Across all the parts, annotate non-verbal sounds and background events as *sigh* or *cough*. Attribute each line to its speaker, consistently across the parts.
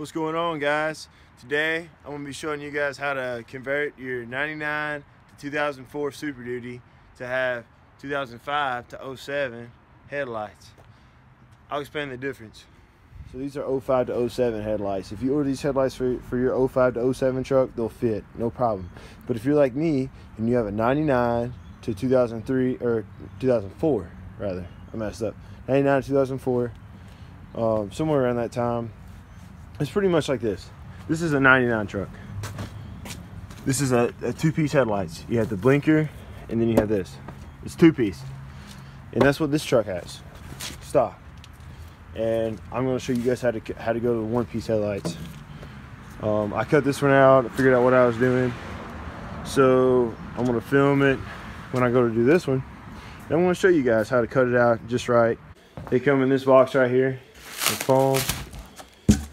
Speaker 1: What's going on guys? Today I'm going to be showing you guys how to convert your 99 to 2004 Super Duty to have 2005 to 07 headlights. I'll explain the difference. So these are 05 to 07 headlights. If you order these headlights for, for your 05 to 07 truck, they'll fit, no problem. But if you're like me and you have a 99 to 2003 or 2004 rather, I messed up. 99 to 2004, um, somewhere around that time. It's pretty much like this. This is a 99 truck. This is a, a two-piece headlights. You have the blinker, and then you have this. It's two-piece, and that's what this truck has. Stock. And I'm going to show you guys how to how to go to the one-piece headlights. Um, I cut this one out. Figured out what I was doing. So I'm to film it when I go to do this one. And I'm to show you guys how to cut it out just right. They come in this box right here, the foam,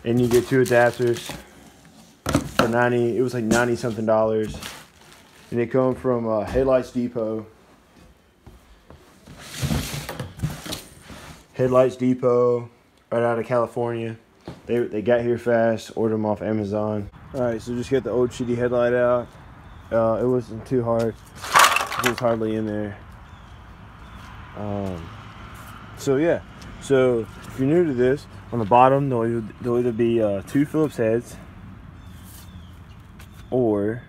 Speaker 1: and you get two adapters for 90. It was like 90 something dollars, and they come from uh, Headlights Depot. Headlights Depot, right out of California. They, they got here fast, ordered them off Amazon. All right, so just get the old shitty headlight out. Uh, it wasn't too hard. It was hardly in there. Um, so yeah, so if you're new to this, on the bottom there'll there'll either be uh, two Phillips heads or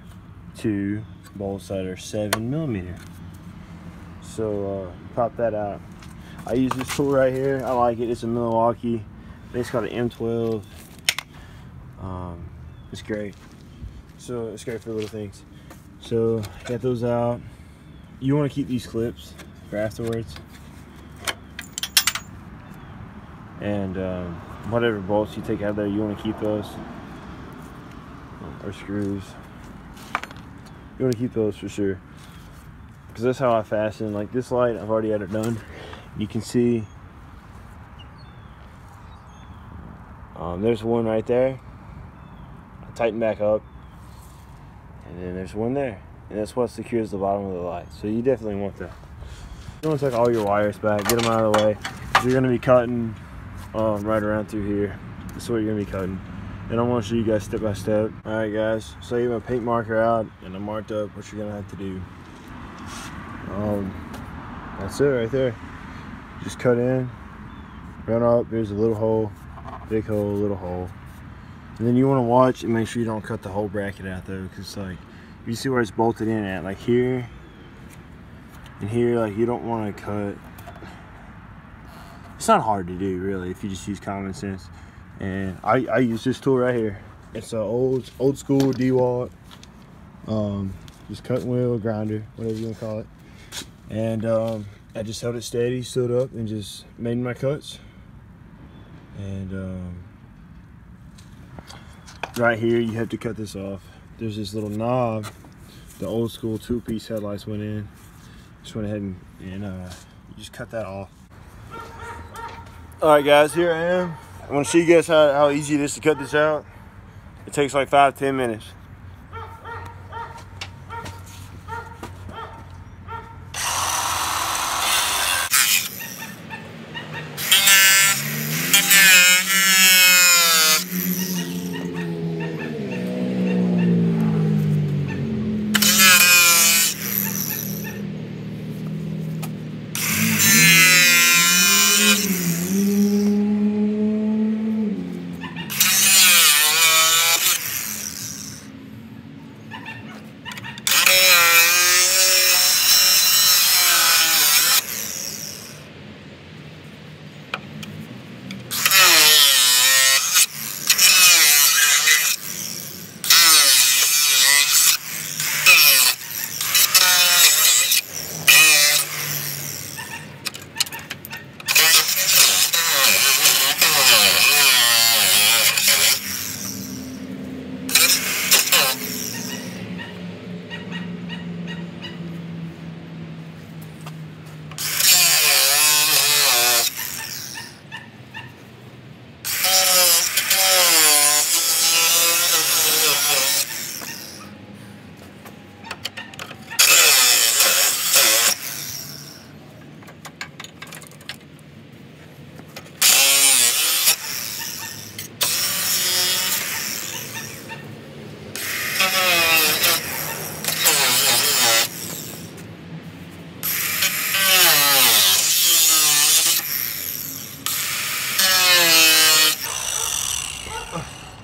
Speaker 1: two bolts that are seven millimeter. So uh, pop that out. I use this tool right here. I like it. It's a Milwaukee. It's called an M12. Um, it's great. So it's great for little things. So get those out. You want to keep these clips for afterwards. And um, whatever bolts you take out there, you want to keep those. Or screws. You want to keep those for sure. Because that's how I fasten. Like this light, I've already had it done. You can see um, there's one right there. I tighten back up. And then there's one there. And that's what secures the bottom of the light. So you definitely want that. You want to take all your wires back, get them out of the way. You're going to be cutting um, right around through here. This is what you're to be cutting. And I want to show you guys step by step. All right, guys. So I have a paint marker out and I marked up what you're to have to do. Um, that's it right there. Just cut in, run up. There's a little hole, big hole, little hole. And then you want to watch and make sure you don't cut the whole bracket out though, because like you see where it's bolted in at, like here and here, like you don't want to cut. It's not hard to do really if you just use common sense. And I, I use this tool right here. It's an old old school Dewalt, um, just cutting wheel grinder, whatever you want to call it. And um, I just held it steady, stood up, and just made my cuts. And um, right here, you have to cut this off. There's this little knob. The old school two-piece headlights went in. Just went ahead and, and uh, just cut that off. All right, guys, here I am. Want to you guys how, how easy it is to cut this out. It takes like five, ten minutes.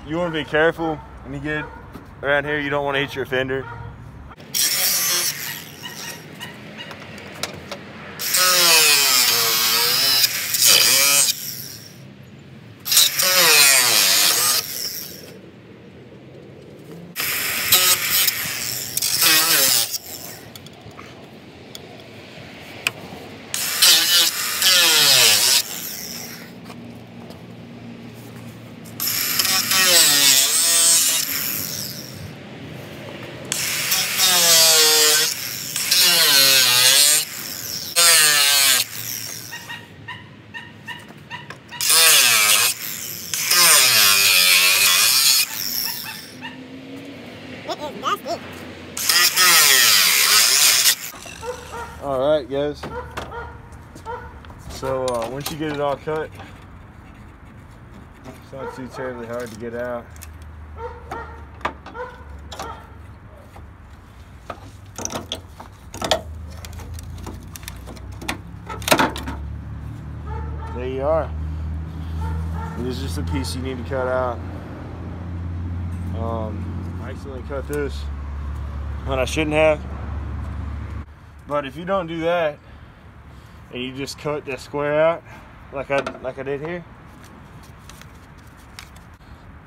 Speaker 1: You want to be careful when you get around here. You don't want to hit your fender. All right, guys. So uh, once you get it all cut, it's not too terribly hard to get out. There you are. This is just a piece you need to cut out. Um, I accidentally cut this when I shouldn't have. But if you don't do that, and you just cut that square out, like I like I did here,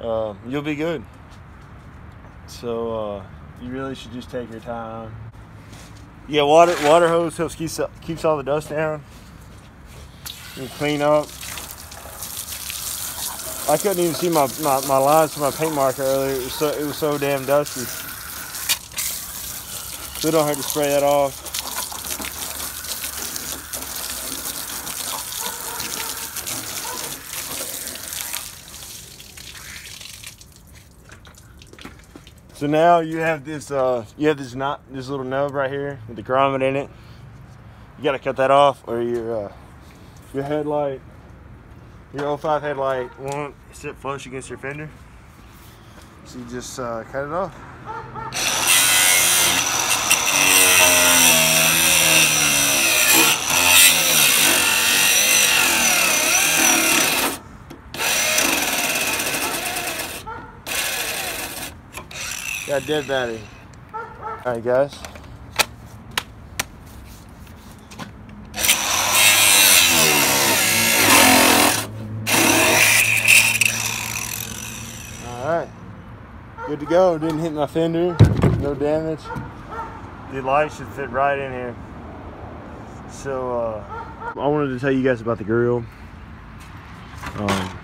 Speaker 1: uh, you'll be good. So uh, you really should just take your time. Yeah, water water hose helps keeps keeps all the dust down. And clean up. I couldn't even see my, my, my lines to my paint marker earlier. It was so it was so damn dusty. So don't have to spray that off. So now you have this uh you have this knot this little nub right here with the grommet in it. You gotta cut that off or your uh your headlight your 05 headlight won't sit flush against your fender. So you just uh, cut it off. Got dead battery. Alright guys. Alright. Good to go. Didn't hit my fender. No damage. The light should fit right in here. So uh, I wanted to tell you guys about the grill. Um,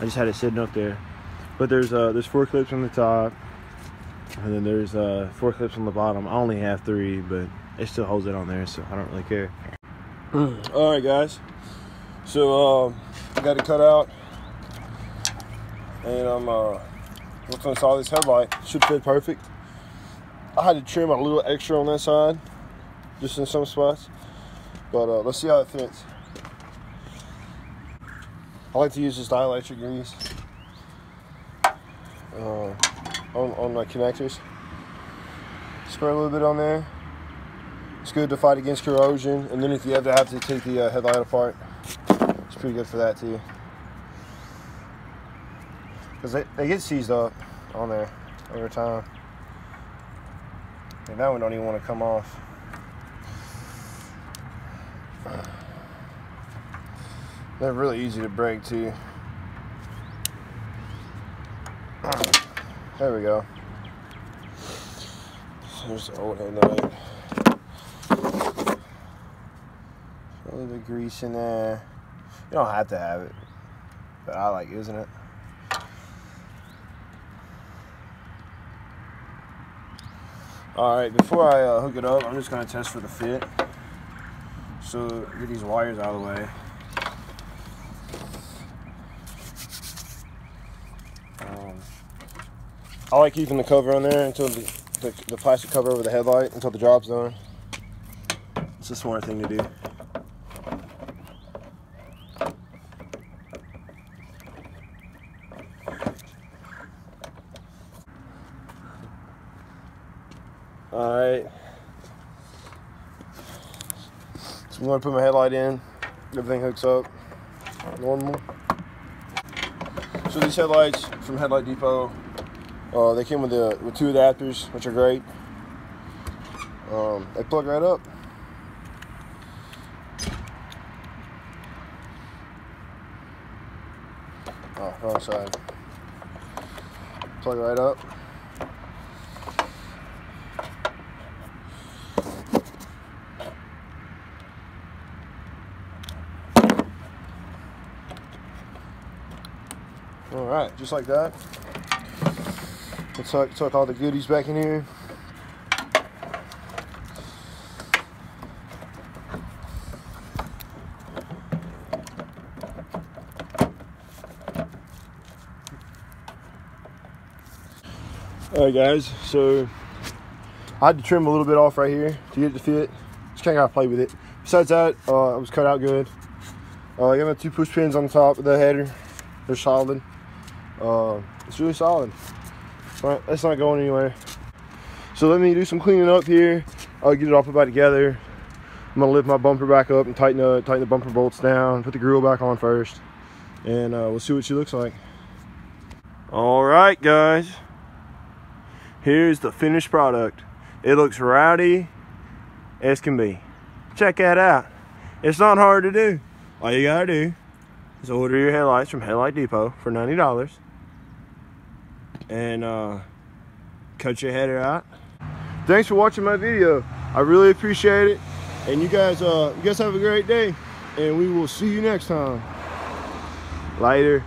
Speaker 1: I just had it sitting up there. But there's uh, there's four clips on the top, and then there's uh, four clips on the bottom. I only have three, but it still holds it on there, so I don't really care. *clears throat* All right, guys. So uh, I got it cut out, and I'm uh, looking install this headlight. Should fit perfect. I had to trim a little extra on that side, just in some spots. But uh, let's see how it fits. I like to use this dielectric grease uh, on, on my connectors. Spray a little bit on there. It's good to fight against corrosion. And then if you ever have to take the uh, headlight apart, it's pretty good for that too. Because they, they get seized up on there over time. And that one don't even want to come off. They're really easy to break too. There we go. There's the old headlight. A little bit of grease in there. You don't have to have it, but I like using it. All right, before I uh, hook it up, I'm just gonna test for the fit. So get these wires out of the way. I like keeping the cover on there until the, the, the plastic cover over the headlight until the job's done. It's a smart thing to do. Alright. So I'm going to put my headlight in. Everything hooks up. Normal.
Speaker 2: So these headlights from Headlight Depot, uh, they came with the with two adapters, which are great. Um, they plug right up. Oh, wrong side. Plug right up. All right, just like that. Let's tuck, tuck all the goodies back in here. All right, guys. So I had to trim a little bit off right here to get it to fit. Just kind of gotta play with it. Besides that, uh, it was cut out good. Uh, I got my two push pins on the top of the header. They're solid. Uh, it's really solid. All that's not going anywhere. So let me do some cleaning up here. I'll get it all put back together. I'm gonna lift my bumper back up and tighten the tighten the bumper bolts down. Put the grill back on first, and uh, we'll see what she looks like.
Speaker 1: All right, guys. Here's the finished product. It looks rowdy as can be. Check that out. It's not hard to do. All you gotta do is order your headlights from Headlight Depot for $90 and uh, cut your header out.
Speaker 2: Thanks for watching my video. I really appreciate it. And you guys, uh, you guys have a great day. And we will see you next time.
Speaker 1: Later.